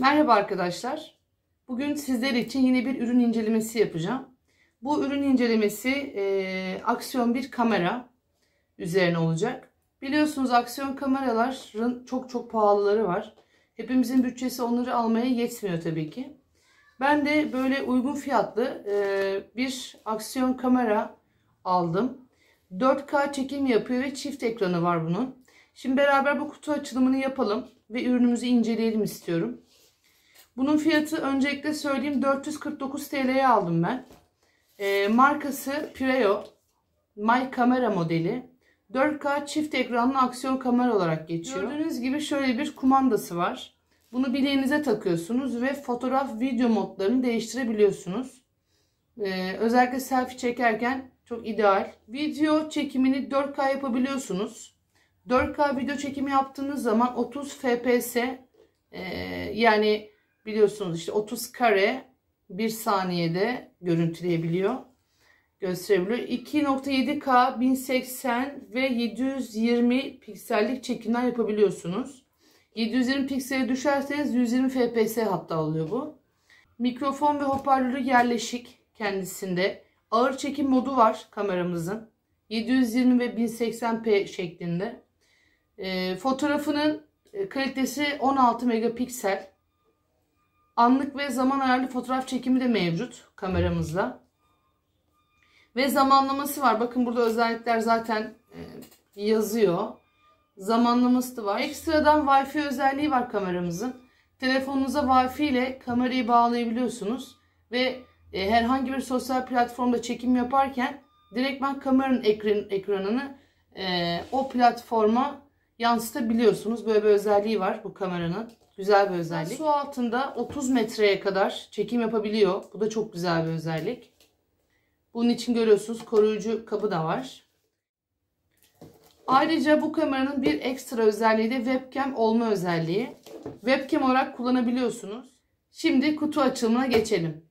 Merhaba arkadaşlar. Bugün sizler için yine bir ürün incelemesi yapacağım. Bu ürün incelemesi e, aksiyon bir kamera üzerine olacak. Biliyorsunuz aksiyon kameraların çok çok pahalıları var. Hepimizin bütçesi onları almaya yetmiyor tabii ki. Ben de böyle uygun fiyatlı e, bir aksiyon kamera aldım. 4K çekim yapıyor ve çift ekranı var bunun. Şimdi beraber bu kutu açılımını yapalım ve ürünümüzü inceleyelim istiyorum. Bunun fiyatı öncelikle söyleyeyim 449 TL'ye aldım ben. E, markası Pireo My Camera modeli. 4K çift ekranlı aksiyon kamera olarak geçiyor. Gördüğünüz gibi şöyle bir kumandası var. Bunu bileğinize takıyorsunuz ve fotoğraf video modlarını değiştirebiliyorsunuz. Ee, özellikle selfie çekerken çok ideal. Video çekimini 4K yapabiliyorsunuz. 4K video çekimi yaptığınız zaman 30 FPS e, yani biliyorsunuz işte 30 kare bir saniyede görüntüleyebiliyor. Gösterebiliyor. 2.7K 1080 ve 720 piksellik çekimler yapabiliyorsunuz. 720 piksele düşerseniz 120 fps hatta oluyor bu. Mikrofon ve hoparlörü yerleşik kendisinde. Ağır çekim modu var kameramızın. 720 ve 1080p şeklinde. E, fotoğrafının kalitesi 16 megapiksel. Anlık ve zaman ayarlı fotoğraf çekimi de mevcut kameramızla. Ve zamanlaması var. Bakın burada özellikler zaten e, yazıyor. Zamanlaması da var. Ekstradan Wi-Fi özelliği var kameramızın. Telefonunuza Wi-Fi ile kamerayı bağlayabiliyorsunuz. Ve e, herhangi bir sosyal platformda çekim yaparken direktmen kameranın ekran, ekranını e, o platforma yansıtabiliyorsunuz. Böyle bir özelliği var bu kameranın. Güzel bir özellik. Su altında 30 metreye kadar çekim yapabiliyor. Bu da çok güzel bir özellik. Bunun için görüyorsunuz koruyucu kabı da var. Ayrıca bu kameranın bir ekstra özelliği de webcam olma özelliği. Webcam olarak kullanabiliyorsunuz. Şimdi kutu açılımına geçelim.